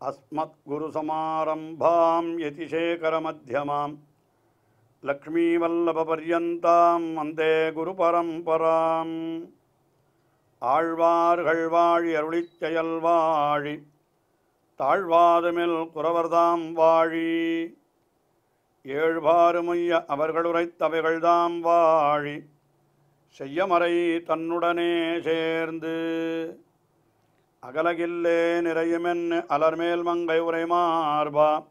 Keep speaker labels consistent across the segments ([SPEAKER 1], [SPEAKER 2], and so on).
[SPEAKER 1] अस्मद्गुरुसमारम्भां यतिशेखरमध्यमां லக்ஷ்மீவல்லபபர்யந்தாம் வந்தே குருபரம்பராம் ஆழ்வார்கள் வாழி அருளிச் செயல் வாழி தாழ்வாதுமில் குறவர்தாம் வாழி ஏழ்பாறுமுய்ய அவர்களுரைத்தவைகள்தாம் வாழி செய்யமறை தன்னுடனே சேர்ந்து அகலகில்லே நிறையுமென் அலர்மேல் மங்கை உரைமார்பா.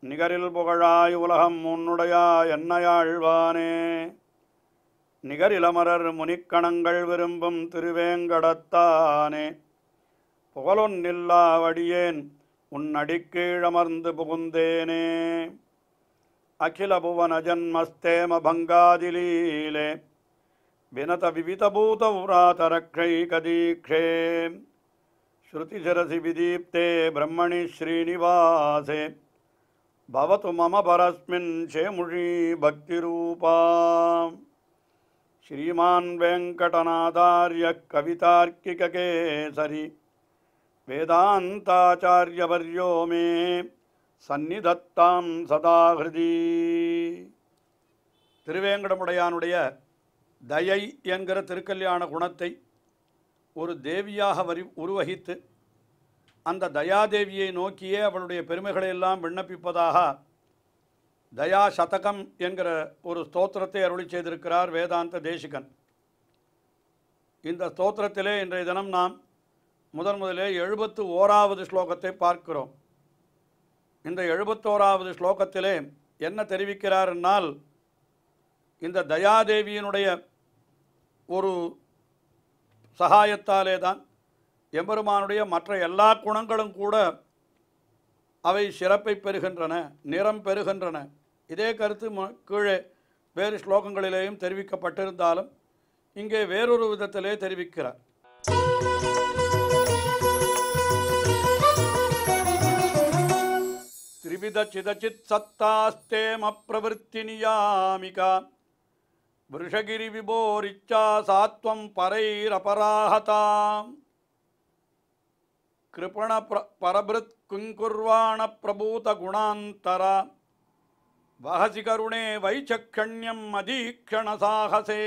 [SPEAKER 1] நிகரில் புகழாய் உலகம் உன்னுடையா என்னையாழ்வானே. நிகரிலமரர் முனிக்கணங்கள் விரும்பும் திருவேங்கடத்தானே. புகழொன்னில்லாவடியேன் உன் அடிக்கீழமர்ந்து புகுந்தேனே. அகில புவன ஜன்மஸ்தேம பங்காதிலீலே. வினத விவிதபூத உராதரக்ஷை கதீக்ஷே. श्रुतिशिरसि विदीप्ते ब्रह्मणि श्रीनिवासे भवतु मम परस्मिन् शेमुषी भक्तिरूपा श्रीमान् वेङ्कटनाथार्यः कवितार्किककेसरि वेदान्ताचार्यवर्यो मे सन्निधत्तां सदा हृदि திருவேங்கடமுடையானுடைய தயை என்கிற திருக்கல்யாண குணத்தை ஒரு தேவியாக வரி உருவகித்து அந்த தயாதேவியை நோக்கியே அவளுடைய பெருமைகளை எல்லாம் விண்ணப்பிப்பதாக தயா சதகம் என்கிற ஒரு ஸ்தோத்திரத்தை அருளி செய்திருக்கிறார் வேதாந்த தேசிகன். இந்த ஸ்தோத்திரத்திலே இன்றைய தினம் நாம் முதன் முதலே எழுபத்து ஓராவது ஸ்லோகத்தை பார்க்கிறோம். இந்த எழுபத்தோராவது ஸ்லோகத்திலே என்ன தெரிவிக்கிறார் என்னால் இந்த தயாதேவியினுடைய ஒரு சகாயத்தாலே தான் எம்பெருமானுடைய மற்ற எல்லா குணங்களும் கூட அவை சிறப்பை பெறுகின்றன நிறம் பெறுகின்றன. இதே கருத்து ம- கீழே வேறு ஸ்லோகங்களிலேயும் தெரிவிக்கப்பட்டிருந்தாலும் இங்கே வேறொரு விதத்திலே தெரிவிக்கிறார். திரிவித சிதச்சித் சத்தாஸ்தேம பிரவருத்தி விபோரிச்சா சாத்வம் பரைரபராஹதாம் கிருபண பரபிருத் குங்குர்வாண பிரபூத குணாந்தரா வகசி கருணே வைச்சக்ஷண்யம் அதீக்ஷண சாகசே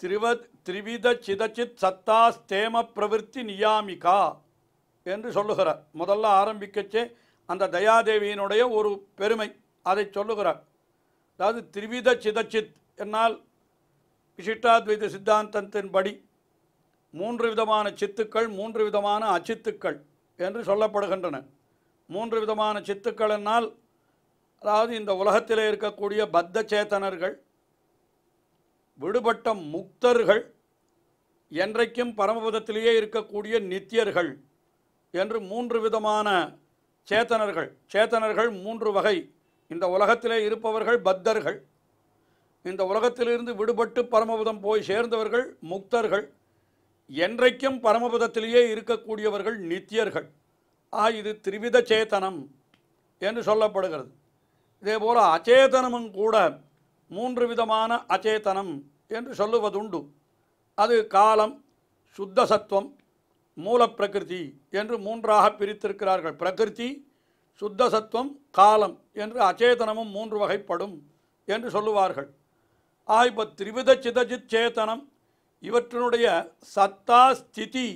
[SPEAKER 1] திரிவத் திரிவித சிதச்சித் சத்தாஸ்தேம பிரவிற்த்தி நியாமிகா என்று சொல்லுகிறார். முதல்ல ஆரம்பிக்கச்சே அந்த தயாதேவியினுடைய ஒரு பெருமை அதை சொல்லுகிறார். அதாவது திரிவித சிதச்சித் என்னால் விசிஷ்டாத்வைத சித்தாந்தத்தின்படி மூன்று விதமான சித்துக்கள் மூன்று விதமான அச்சித்துக்கள் என்று சொல்லப்படுகின்றன. மூன்று விதமான சித்துக்கள் என்னால் அதாவது இந்த உலகத்திலே இருக்கக்கூடிய பத்த சேத்தனர்கள் விடுபட்ட முக்தர்கள் என்றைக்கும் பரமபதத்திலேயே இருக்கக்கூடிய நித்தியர்கள் என்று மூன்று விதமான சேத்தனர்கள். சேத்தனர்கள் மூன்று வகை. இந்த உலகத்திலே இருப்பவர்கள் பத்தர்கள். இந்த உலகத்திலிருந்து விடுபட்டு பரமபதம் போய் சேர்ந்தவர்கள் முக்தர்கள். என்றைக்கும் பரமபதத்திலேயே இருக்கக்கூடியவர்கள் நித்தியர்கள். ஆ இது திரிவித சேத்தனம் என்று சொல்லப்படுகிறது. இதேபோல் அச்சேதனமும் கூட மூன்று விதமான அச்சேதனம் என்று சொல்லுவதுண்டு. அது காலம் சுத்த சத்துவம் மூலப்பிரகிருதி என்று மூன்றாக பிரித்திருக்கிறார்கள். பிரகிருதி சுத்த சத்துவம் காலம் என்று அச்சேதனமும் மூன்று வகைப்படும் என்று சொல்லுவார்கள். ஆ இப்போ திரிவித சிதஜித் சேத்தனம் இவற்றினுடைய சத்தா ஸ்திதி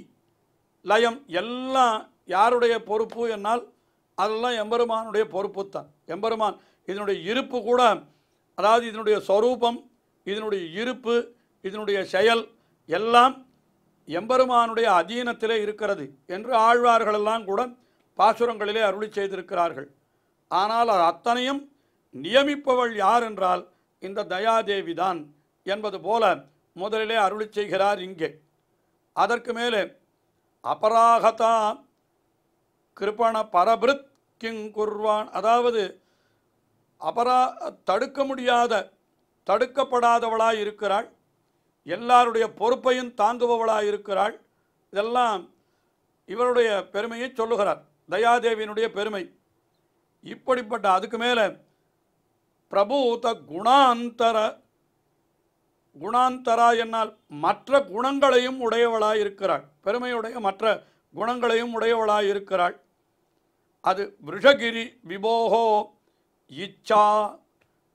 [SPEAKER 1] லயம் எல்லாம் யாருடைய பொறுப்பு என்னால்? அதெல்லாம் எம்பெருமானுடைய பொறுப்பு தான் எம்பெருமான் இதனுடைய இருப்பு கூட அதாவது இதனுடைய சொரூபம் இதனுடைய இருப்பு இதனுடைய செயல் எல்லாம் எம்பெருமானுடைய அதீனத்திலே இருக்கிறது என்று ஆழ்வார்களெல்லாம் கூட பாசுரங்களிலே அருளி செய்திருக்கிறார்கள். ஆனால் அது அத்தனையும் நியமிப்பவள் யார் என்றால் இந்த தயாதேவி தான் என்பது போல முதலிலே அருளி செய்கிறார் இங்கே. அதற்கு மேலே அபராகதா கிருபண பரபிருத் கிங் குர்வான் அதாவது அபரா தடுக்க முடியாத தடுக்கப்படாதவளாய் இருக்கிறாள். எல்லாருடைய பொறுப்பையும் தாங்குபவளாய் இருக்கிறாள். இதெல்லாம் இவருடைய பெருமையை சொல்லுகிறார். தயாதேவியினுடைய பெருமை. இப்படிப்பட்ட அதுக்கு மேலே பிரபூத குணாந்தர குணாந்தரா என்னால் மற்ற குணங்களையும் உடையவளாய் இருக்கிறாள். பெருமையுடைய மற்ற குணங்களையும் உடையவளாய் இருக்கிறாள். அது விஷகிரி விபோகோ இச்சா.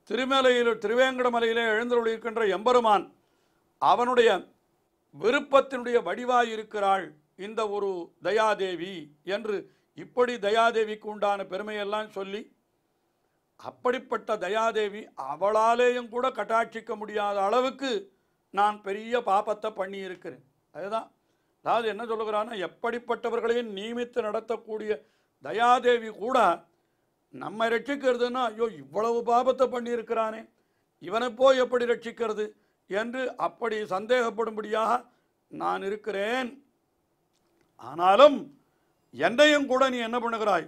[SPEAKER 1] திருமலையில் திருவேங்கடமலையிலே எழுந்தருளிருக்கின்ற எம்பெருமான் அவனுடைய விருப்பத்தினுடைய வடிவாய் இருக்கிறாள். இந்த ஒரு தயாதேவி என்று இப்படி தயாதேவிக்கு உண்டான பெருமையெல்லாம் சொல்லி அப்படிப்பட்ட தயாதேவி அவளாலேயும் கூட கட்டாட்சிக்க முடியாத அளவுக்கு நான் பெரிய பாபத்தை பண்ணியிருக்கிறேன். அதுதான். அதாவது என்ன சொல்லுகிறான்னா எப்படிப்பட்டவர்களையும் நியமித்து நடத்தக்கூடிய தயாதேவி கூட நம்ம ரட்சிக்கிறதுன்னா ஐயோ இவ்வளவு பாபத்தை பண்ணியிருக்கிறானே இவனை போய் எப்படி ரட்சிக்கிறது என்று அப்படி சந்தேகப்படும்படியாக நான் இருக்கிறேன். ஆனாலும் என்னையும் கூட நீ என்ன பண்ணுகிறாய்?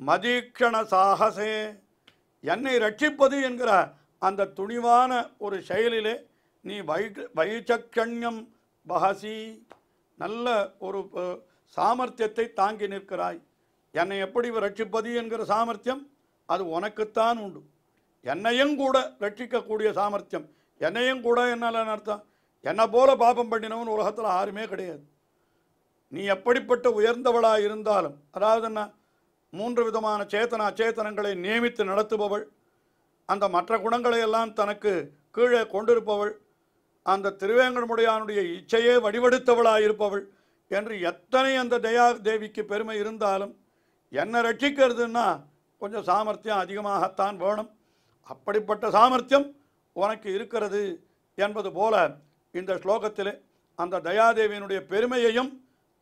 [SPEAKER 1] மதீக்ஷண சாகசே. என்னை ரட்சிப்பது என்கிற அந்த துணிவான ஒரு செயலிலே நீ வை வைச்சக்கண்யம் பகசி நல்ல ஒரு சாமர்த்தியத்தை தாங்கி நிற்கிறாய். என்னை எப்படி ரட்சிப்பது என்கிற சாமர்த்தியம்? அது உனக்குத்தான் உண்டு. என்னையும் கூட ரட்சிக்கக்கூடிய சாமர்த்தியம். என்னையும் கூட என்னால் அர்த்தம் என்னை போல பாபம் பண்ணினவன் உலகத்தில் யாருமே கிடையாது. நீ எப்படிப்பட்ட உயர்ந்தவளாக இருந்தாலும் அதாவது என்ன? மூன்று விதமான சேத்தன அச்சேத்தனங்களை நியமித்து நடத்துபவள். அந்த மற்ற குணங்களை எல்லாம் தனக்கு கீழே கொண்டிருப்பவள். அந்த திருவேங்கடமுடையானுடைய இச்சையே வடிவெடுத்தவளாக இருப்பவள் என்று எத்தனை அந்த தயா தேவிக்கு பெருமை இருந்தாலும் என்னை ரட்சிக்கிறதுன்னா கொஞ்சம் சாமர்த்தியம் அதிகமாகத்தான் வேணும். அப்படிப்பட்ட சாமர்த்தியம் உனக்கு இருக்கிறது என்பது போல இந்த ஸ்லோகத்திலே அந்த தயாதேவியினுடைய பெருமையையும்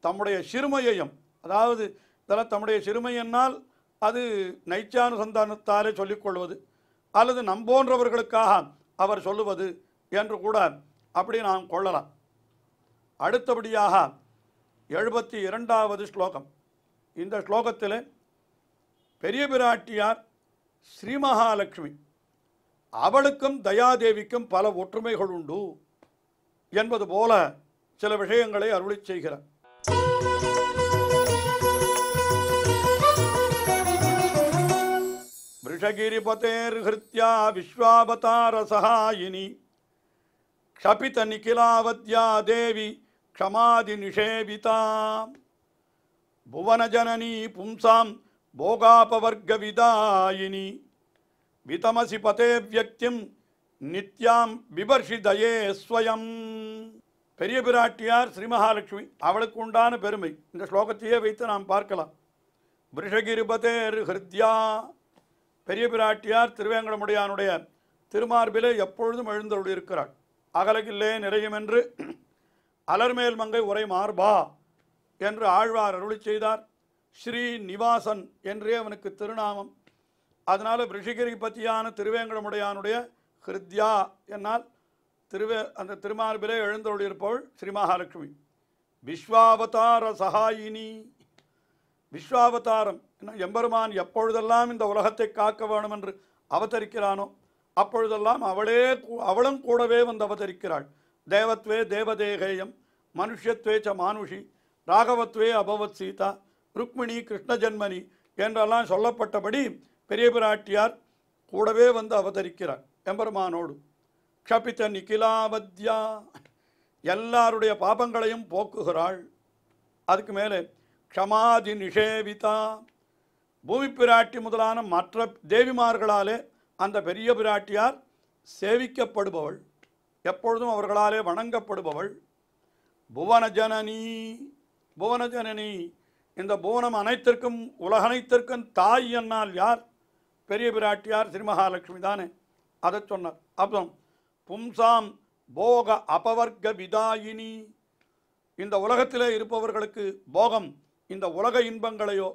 [SPEAKER 1] தம்முடைய சிறுமையையும் அதாவது அதெல்லாம் தம்முடைய சிறுமை என்னால் அது நைச்சானுசந்தானத்தாலே சொல்லிக்கொள்வது அல்லது நம்போன்றவர்களுக்காக அவர் சொல்லுவது என்று கூட அப்படி நாம் கொள்ளலாம். அடுத்தபடியாக எழுபத்தி இரண்டாவது ஸ்லோகம். இந்த ஸ்லோகத்தில் பெரிய பிராட்டியார் ஸ்ரீமகாலட்சுமி அவளுக்கும் தயாதேவிக்கும் பல ஒற்றுமைகள் உண்டு என்பது போல சில விஷயங்களை அருளிச் செய்கிறார். वृषगिरिपतेर्हृत्या विश्वावतारसहायिनी क्षपितनिखिलावद्या देवी क्षमादिनिषेविता भुवनजननी पुंसां भोगापवर्गविदायिनी वितमसि पते व्यक्तिं நித்யாம் பிபர்ஷி தயே ஸ்வயம் பெரிய பிராட்டியார் ஸ்ரீ மகாலட்சுமி அவளுக்கு உண்டான பெருமை இந்த ஸ்லோகத்தையே வைத்து நாம் பார்க்கலாம் விருஷகிரிபதேர் ஹிருத்யா பெரிய பிராட்டியார் திருவேங்கடமுடையானுடைய திருமார்பிலே எப்பொழுதும் எழுந்தருள் இருக்கிறாள் அகலகில்லே நிறையும் என்று அலர்மேல் மங்கை உரை மார்பா என்று ஆழ்வார் அருளி செய்தார். ஸ்ரீ நிவாசன் என்றே அவனுக்கு திருநாமம். அதனால் ரிஷிகிரி பத்தியான திருவேங்கடமுடையானுடைய ஹிருத்யா என்னால் திருவே அந்த திருமார்பிலே எழுந்தருள் ஸ்ரீ மகாலட்சுமி. விஸ்வாவதார சகாயினி. விஸ்வாவதாரம். என்ன எம்பெருமான் எப்பொழுதெல்லாம் இந்த உலகத்தை காக்க வேணும் என்று அவதரிக்கிறானோ அப்பொழுதெல்லாம் அவளே கூ- அவளும் கூடவே வந்து அவதரிக்கிறாள். தேவத்வே தேவதேகேயம் மனுஷ்யத்வே ச மானுஷி ராகவத்வே அபவத் சீதா ருக்மிணி கிருஷ்ண ஜன்மனி என்றெல்லாம் சொல்லப்பட்டபடி பெரிய பிராட்டியார் கூடவே வந்து அவதரிக்கிறார் எம்பெருமானோடு. க்ஷபித்த நிகிலாவத்யா எல்லாருடைய பாபங்களையும் போக்குகிறாள். அதுக்கு மேலே க்ஷமாதி நிஷேவிதா பூமி பிராட்டி முதலான மற்ற தேவிமார்களாலே அந்த பெரிய பிராட்டியார் சேவிக்கப்படுபவள். எப்பொழுதும் அவர்களாலே வணங்கப்படுபவள். புவன ஜனனி புவன ஜனனி இந்த புவனம் அனைத்திற்கும் உலகனைத்திற்கும் தாய் என்னால் யார்? பெரிய பிராட்டியார் ஸ்ரீ தானே. அதை சொன்னார். அப்புறம் பும்சாம் போக அபவர்க்க விதாயினி. இந்த உலகத்திலே இருப்பவர்களுக்கு போகம் இந்த உலக இன்பங்களையோ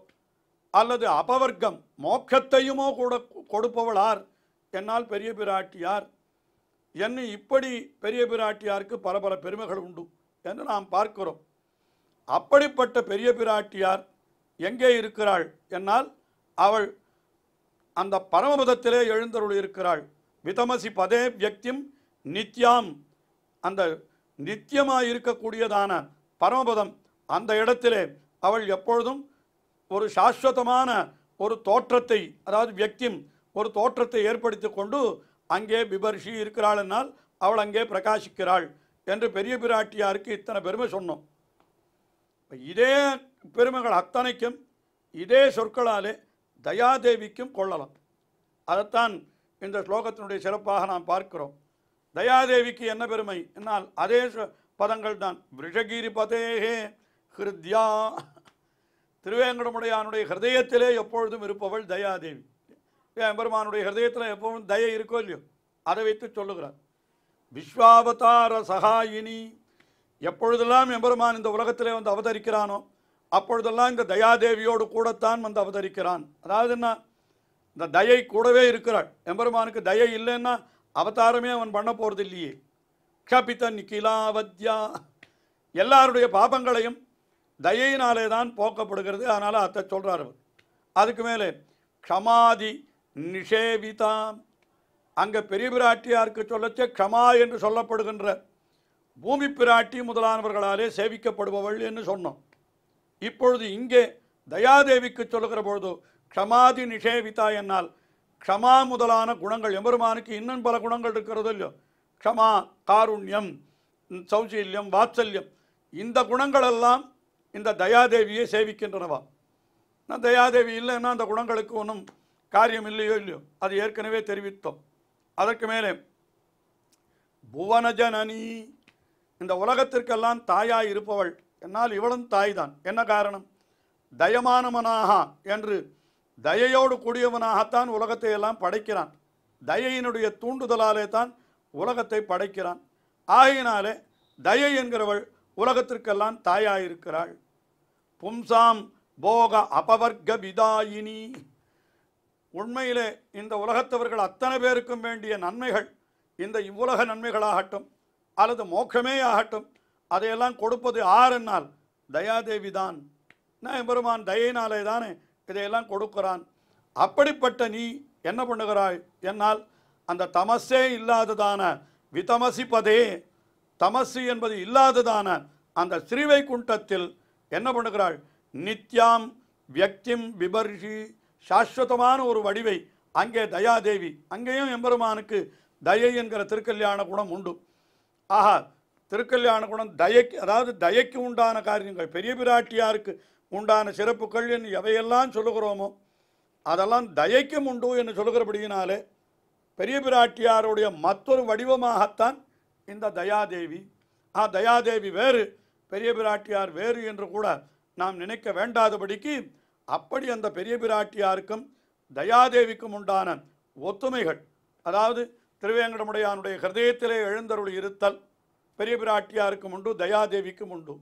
[SPEAKER 1] அல்லது அபவர்க்கம் மோக்கத்தையுமோ கூட கொடுப்பவளார் என்னால் பெரிய பிராட்டியார். என்னை இப்படி பெரிய பிராட்டியாருக்கு பல பல பெருமைகள் உண்டு என்று நாம் பார்க்கிறோம். அப்படிப்பட்ட பெரிய பிராட்டியார் எங்கே இருக்கிறாள் என்னால்? அவள் அந்த பரமபதத்திலே எழுந்தருள் இருக்கிறாள் விதமசி பதே வியக்திம் நித்யாம். அந்த நித்தியமாக இருக்கக்கூடியதான பரமபதம் அந்த இடத்திலே அவள் எப்பொழுதும் ஒரு சாஸ்வதமான ஒரு தோற்றத்தை அதாவது வியக்திம் ஒரு தோற்றத்தை ஏற்படுத்தி கொண்டு அங்கே பிபர்ஷி இருக்கிறாள் என்னால் அவள் அங்கே பிரகாசிக்கிறாள் என்று பெரிய பிராட்டியாருக்கு இத்தனை பெருமை சொன்னோம். இதே பெருமைகள் அத்தனைக்கும் இதே சொற்களாலே தயாதேவிக்கும் கொள்ளலாம். அதைத்தான் இந்த ஸ்லோகத்தினுடைய சிறப்பாக நாம் பார்க்கிறோம். தயாதேவிக்கு என்ன பெருமை? என்னால் அதே பதங்கள் தான் விஷகிரி பதேகே ஹிருத்யா திருவேங்கடமுடையானுடைய ஹிரதயத்திலே எப்பொழுதும் இருப்பவள் தயாதேவி. எம்பெருமானுடைய ஹிரதயத்தில் ஹிருதயத்தில் எப்பொழுதும் தயை இருக்கோ இல்லையோ? அதை வைத்து சொல்லுகிறார். விஸ்வாவதார சகாயினி. எப்பொழுதெல்லாம் எம்பெருமான் இந்த உலகத்திலே வந்து அவதரிக்கிறானோ அப்பொழுதெல்லாம் இந்த தயாதேவியோடு கூடத்தான் வந்து அவதரிக்கிறான். அதாவது என்ன? இந்த தயை கூடவே இருக்கிறாள். எம்பெருமானுக்கு தயை இல்லைன்னா அவதாரமே அவன் பண்ண போகிறது இல்லையே க்ஷபித நிக்கிலாவத்யா எல்லாருடைய பாபங்களையும் தயையினாலே தான் போக்கப்படுகிறது. அதனால் அத்தை சொல்கிறார் அவர். அதுக்கு மேலே க்ஷமாதி நிஷேவிதா அங்கே பெரிய பிராட்டியாருக்கு சொல்லச்சே க்ஷமா என்று சொல்லப்படுகின்ற பூமி பிராட்டி முதலானவர்களாலே சேவிக்கப்படுபவள் என்று சொன்னோம். இப்பொழுது இங்கே தயாதேவிக்கு சொல்லுகிற பொழுது க்ஷமாதி நிஷேவிதா என்னால் க்ஷமா முதலான குணங்கள் எம்பெருமானுக்கு இன்னும் பல குணங்கள் இருக்கிறது இல்லையோ? க்ஷமா காருண்யம் சௌசீல்யம் வாத்சல்யம் இந்த குணங்களெல்லாம் இந்த தயாதேவியை சேவிக்கின்றனவா? நான் தயாதேவி இல்லைன்னா அந்த குணங்களுக்கு ஒன்றும் காரியம் இல்லையோ இல்லையோ? அது ஏற்கனவே தெரிவித்தோம். அதற்கு மேலே புவனஜனனி இந்த உலகத்திற்கெல்லாம் தாயாய் இருப்பவள். என்னால் இவளும் தாய் தான் என்ன காரணம்? தயமானவனாக என்று தயையோடு கூடியவனாகத்தான் உலகத்தை எல்லாம் படைக்கிறான். தயையினுடைய தூண்டுதலாலே தான் உலகத்தை படைக்கிறான். ஆகையினாலே தயை என்கிறவள் உலகத்திற்கெல்லாம் தாயாயிருக்கிறாள். பும்சாம் போக அபவர்க்க விதாயினி உண்மையிலே இந்த உலகத்தவர்கள் அத்தனை பேருக்கும் வேண்டிய நன்மைகள் இந்த இவ்வுலக நன்மைகளாகட்டும் அல்லது மோட்சமே ஆகட்டும் அதையெல்லாம் கொடுப்பது ஆரென்னால் தயாதேவி தான் நான் பெருமான் தயையினாலே தானே இதையெல்லாம் கொடுக்கிறான். அப்படிப்பட்ட நீ என்ன பண்ணுகிறாய் என்னால்? அந்த தமசே இல்லாததான விதமசிப்பதே தமசு என்பது இல்லாததான அந்த ஸ்ரீவைகுண்டத்தில் என்ன பண்ணுகிறாள்? நித்யாம் வியக்திம் விபர்ஷி சாஸ்வதமான ஒரு வடிவை அங்கே தயாதேவி அங்கேயும் எம்பெருமானுக்கு தயை என்கிற திருக்கல்யாண குணம் உண்டு. ஆஹா திருக்கல்யாண குணம் தயக்கு அதாவது தயைக்கு உண்டான காரியங்கள் பெரிய பிராட்டியாருக்கு உண்டான சிறப்புகள் என்று எவையெல்லாம் சொல்லுகிறோமோ அதெல்லாம் தயைக்கும் உண்டு என்று சொல்லுகிறபடியினாலே பெரிய பிராட்டியாருடைய மற்றொரு வடிவமாகத்தான் இந்த தயாதேவி. ஆ தயாதேவி வேறு. பெரிய பிராட்டியார் வேறு என்று கூட நாம் நினைக்க வேண்டாதபடிக்கு அப்படி அந்த பெரிய பிராட்டியாருக்கும் தயாதேவிக்கும் உண்டான ஒத்துமைகள் அதாவது திருவேங்கடமுடையானுடைய ஹிரதயத்திலே எழுந்தருள் இருத்தல் பெரிய பிராட்டியாருக்கும் உண்டு தயாதேவிக்கும் உண்டு.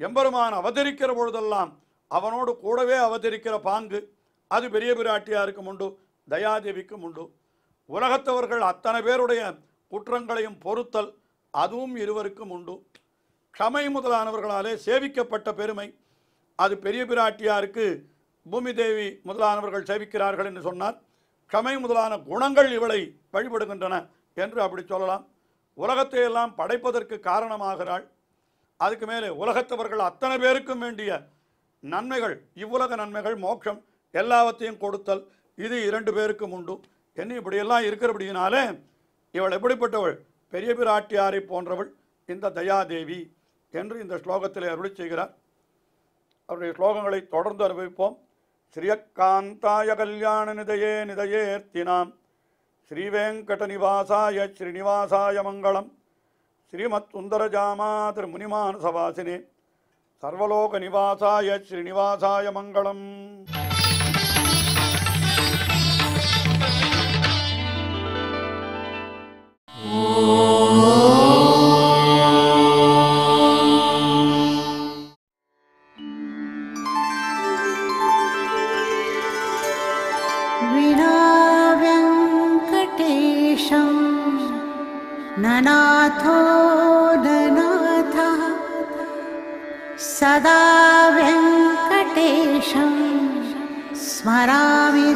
[SPEAKER 1] எம்பெருமான் அவதரிக்கிற பொழுதெல்லாம் அவனோடு கூடவே அவதரிக்கிற பாங்கு அது பெரிய பிராட்டியாருக்கும் உண்டு தயாதேவிக்கும் உண்டு. உலகத்தவர்கள் அத்தனை பேருடைய குற்றங்களையும் பொறுத்தல் அதுவும் இருவருக்கும் உண்டு. க்ஷமை முதலானவர்களாலே சேவிக்கப்பட்ட பெருமை. அது பெரிய பிராட்டியாருக்கு பூமி தேவி முதலானவர்கள் சேவிக்கிறார்கள் என்று சொன்னார் க்ஷமை முதலான குணங்கள் இவளை வழிபடுகின்றன என்று அப்படி சொல்லலாம். உலகத்தை எல்லாம் படைப்பதற்கு காரணமாகிறாள். அதுக்கு மேலே உலகத்தவர்கள் அத்தனை பேருக்கும் வேண்டிய நன்மைகள் இவ்வுலக நன்மைகள் மோட்சம் எல்லாவற்றையும் கொடுத்தல் இது இரண்டு பேருக்கும் உண்டு. என்ன இப்படியெல்லாம் இருக்கிறபடியினாலே இவள் எப்படிப்பட்டவள்? பெரிய பிராட்டியாரை போன்றவள் இந்த தயாதேவி. என்று இந்த ஸ்லோகத்தில் அருளி செய்கிறார். அவருடைய ஸ்லோகங்களை தொடர்ந்து அனுபவிப்போம். ஸ்ரீயக்காந்தாய கல்யாண நிதையே நிதையேர்த்தினாம். ஸ்ரீவேங்கடநிவாசாய ஸ்ரீனிவாசாய மங்களம். ஸ்ரீமத் சுந்தரஜாமா திரு முனிமானசவாசினே சர்வலோக நிவாசாய ஸ்ரீனிவாசாய மங்களம்.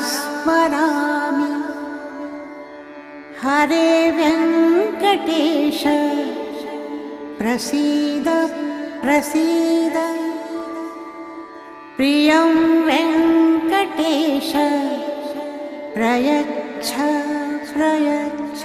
[SPEAKER 2] स्मरामि। हरे व्यङ्कटेश प्रसीद प्रसीद। प्रियं वेङ्कटेश प्रयच्छ प्रयच्छ